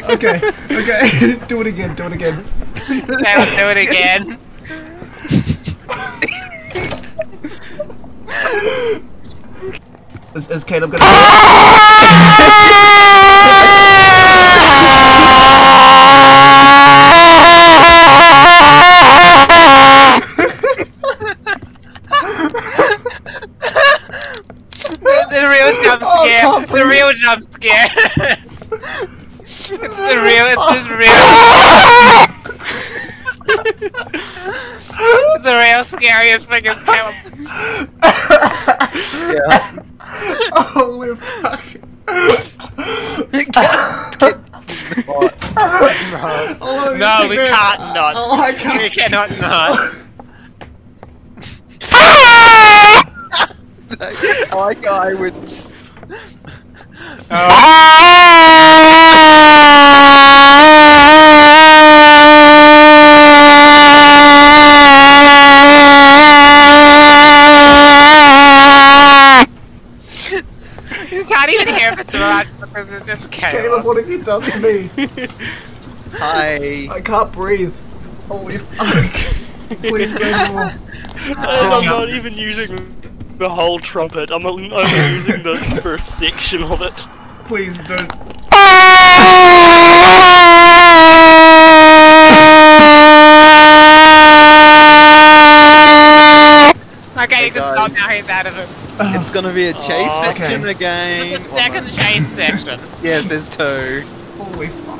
back. Okay, okay. do it again, do it again. Caleb, do it again. Is, is Caleb gonna. The, the real jump Oh, scare. can't the real jump scare. it's the real. It's this real. it's the real scariest thing is Caleb. Yeah. Holy fuck. Oh, No, we take can't not. Oh, I We can't. We cannot not. I like how I would. You can't even hear if it's loud because it's just Caleb, Caleb. what have you done to me? Hi. I can't breathe. Holy fuck. Please no more. And I'm not even using the whole trumpet. I'm only using the first section of it. Please don't. Okay, you can guys. stop now. He's out of it. It's gonna be a chase Oh, section okay. again. It's the second chase section. yes, it says two. Holy fuck.